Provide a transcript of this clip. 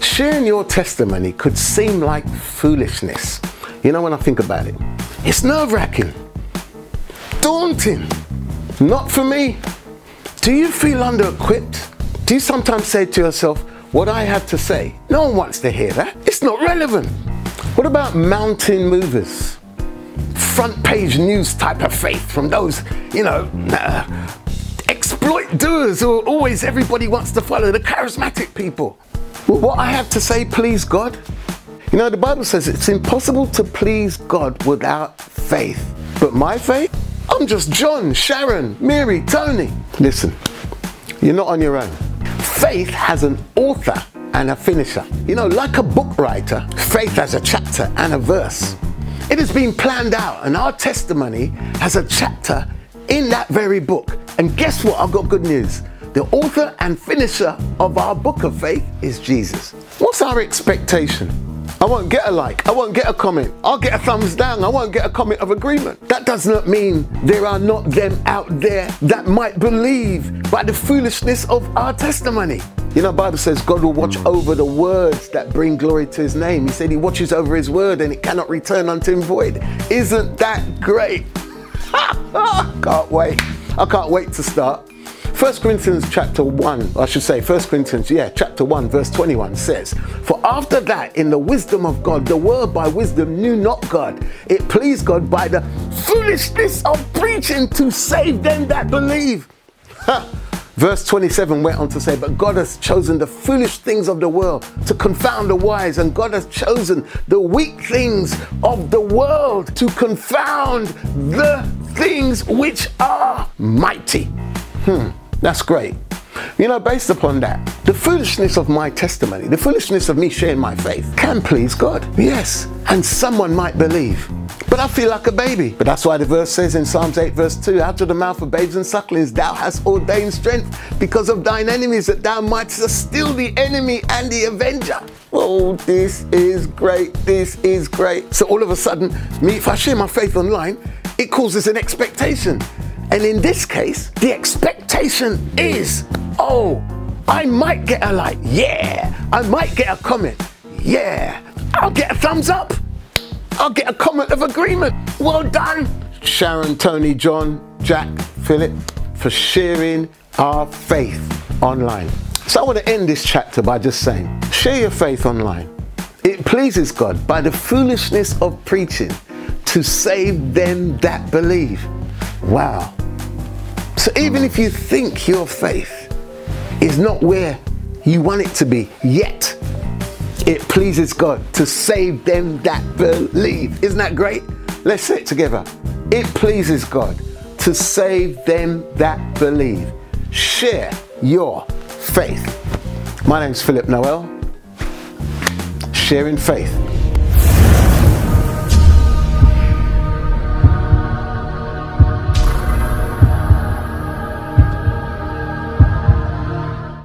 Sharing your testimony could seem like foolishness. You know, when I think about it, it's nerve wracking, daunting. Not for me. Do you feel under equipped? Do you sometimes say to yourself, what I have to say, no one wants to hear that. It's not relevant. What about mountain movers? Front page news type of faith from those, you know, uh, exploit doers who always everybody wants to follow, the charismatic people. What I have to say, please God? You know, the Bible says it's impossible to please God without faith. But my faith? I'm just John, Sharon, Mary, Tony. Listen, you're not on your own. Faith has an author and a finisher. You know, like a book writer, faith has a chapter and a verse. It has been planned out, and our testimony has a chapter in that very book. And guess what? I've got good news. The author and finisher of our book of faith is Jesus. What's our expectation? I won't get a like. I won't get a comment. I'll get a thumbs down. I won't get a comment of agreement. That does not mean there are not them out there that might believe by the foolishness of our testimony. You know, Bible says God will watch over the words that bring glory to his name. He said he watches over his word and it cannot return unto him void. Isn't that great? can't wait. I can't wait to start. 1 Corinthians chapter 1, I should say 1 Corinthians, yeah, chapter 1, verse 21 says, For after that, in the wisdom of God, the world by wisdom knew not God. It pleased God by the foolishness of preaching to save them that believe. Verse 27 went on to say, But God has chosen the foolish things of the world to confound the wise, and God has chosen the weak things of the world to confound the things which are mighty. Hmm. That's great. You know, based upon that, the foolishness of my testimony, the foolishness of me sharing my faith, can please God. Yes, and someone might believe. But I feel like a baby. But that's why the verse says in Psalms 8, verse 2 Out of the mouth of babes and sucklings, thou hast ordained strength because of thine enemies, that thou mightst still the enemy and the avenger. Oh, this is great. This is great. So all of a sudden, me, if I share my faith online, it causes an expectation. And in this case, the expectation is, oh, I might get a like, yeah. I might get a comment, yeah. I'll get a thumbs up. I'll get a comment of agreement. Well done, Sharon, Tony, John, Jack, Philip, for sharing our faith online. So I want to end this chapter by just saying, share your faith online. It pleases God by the foolishness of preaching to save them that believe. Wow. So even if you think your faith is not where you want it to be yet, it pleases God to save them that believe. Isn't that great? Let's say it together. It pleases God to save them that believe. Share your faith. My name's Philip Noel. Sharing faith